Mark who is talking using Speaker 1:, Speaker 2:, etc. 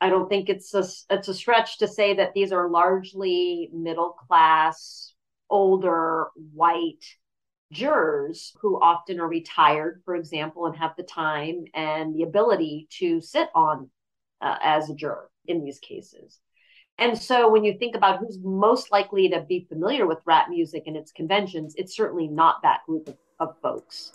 Speaker 1: I don't think it's a it's a stretch to say that these are largely middle class, older, white jurors who often are retired, for example, and have the time and the ability to sit on uh, as a juror in these cases. And so when you think about who's most likely to be familiar with rap music and its conventions, it's certainly not that group of, of folks.